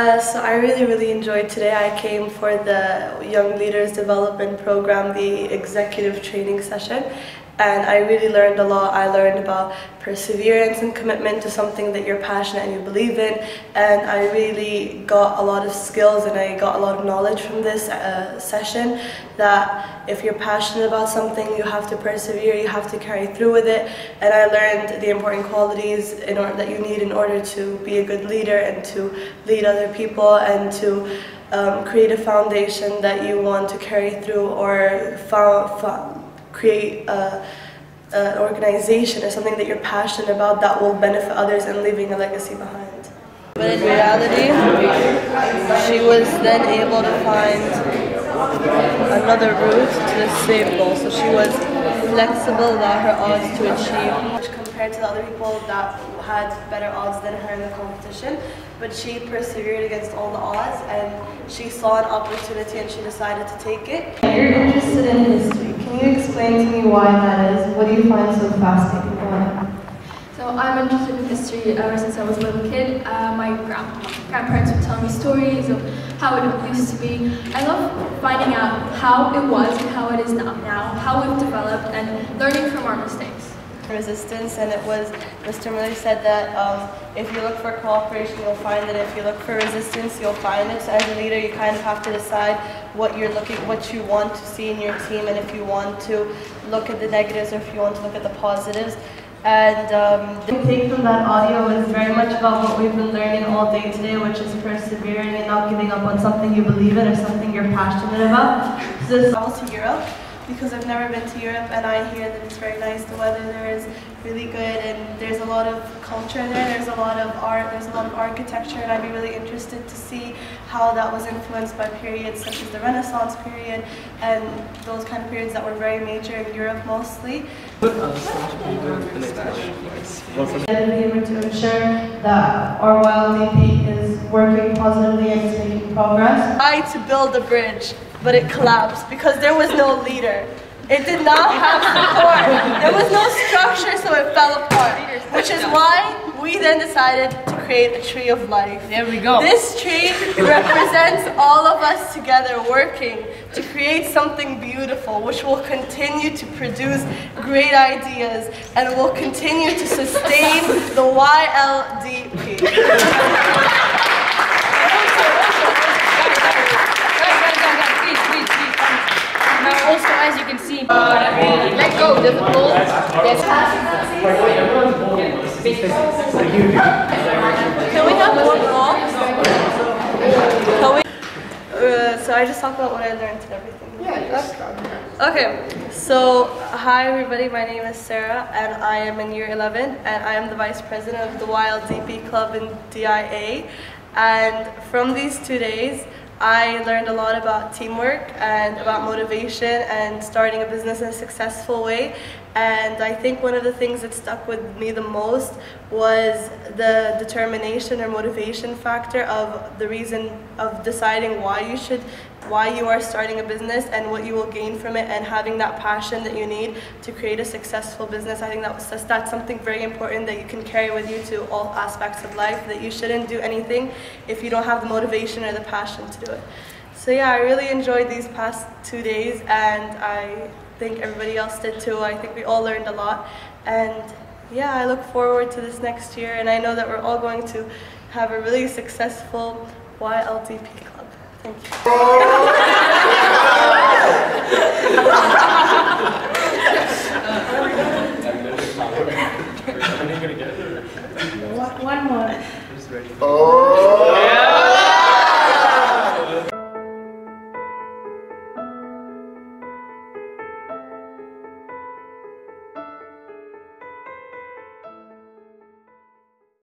Uh, so I really, really enjoyed today. I came for the Young Leaders Development Program, the executive training session, and I really learned a lot. I learned about perseverance and commitment to something that you're passionate and you believe in, and I really got a lot of skills and I got a lot of knowledge from this uh, session that if you're passionate about something, you have to persevere, you have to carry through with it, and I learned the important qualities in order, that you need in order to be a good leader and to lead other people and to um, create a foundation that you want to carry through or create a, an organization or something that you're passionate about that will benefit others and leaving a legacy behind. But in reality, she was then able to find another route to the same goal. So she was flexible about her odds to achieve compared to the other people that had better odds than her in the competition. But she persevered against all the odds and she saw an opportunity and she decided to take it. You're interested in history. Can you explain to me why that is? What do you find so fascinating about it? So I'm interested in history ever since I was a little kid. Uh, my grand grandparents would tell me stories of how it used to be. I love finding out how it was and how it is not now, how we've developed and learning from our mistakes resistance and it was Mr. Miller said that um, if you look for cooperation you'll find it if you look for resistance you'll find it so as a leader you kind of have to decide what you're looking what you want to see in your team and if you want to look at the negatives or if you want to look at the positives and um, the take from that audio is very much about what we've been learning all day today, which is persevering and not giving up on something you believe in or something you're passionate about. So this travel to Europe because I've never been to Europe and I hear that it's very nice. The weather there is really good and there's a lot of culture there. There's a lot of art, there's a lot of architecture and I'd be really interested to see how that was influenced by periods such as the Renaissance period and those kind of periods that were very major in Europe mostly. And to ensure that our YLDP is working positively and is making progress. I to build a bridge but it collapsed because there was no leader. It did not have support. There was no structure, so it fell apart. Which is why we then decided to create a tree of life. There we go. This tree represents all of us together working to create something beautiful, which will continue to produce great ideas and will continue to sustain the YLDP. also, as you can see, let go of the ball. Yes. Can we have one more? So I just talked about what I learned and everything. Yeah, Okay, so hi everybody, my name is Sarah and I am in year 11 and I am the vice president of the YLDP Club in DIA. And from these two days, I learned a lot about teamwork and about motivation and starting a business in a successful way. And I think one of the things that stuck with me the most was the determination or motivation factor of the reason of deciding why you should why you are starting a business and what you will gain from it and having that passion that you need to create a successful business. I think that was, that's something very important that you can carry with you to all aspects of life, that you shouldn't do anything if you don't have the motivation or the passion to do it. So yeah, I really enjoyed these past two days and I think everybody else did too. I think we all learned a lot and yeah, I look forward to this next year and I know that we're all going to have a really successful YLDP club. Thank you. One more. Oh.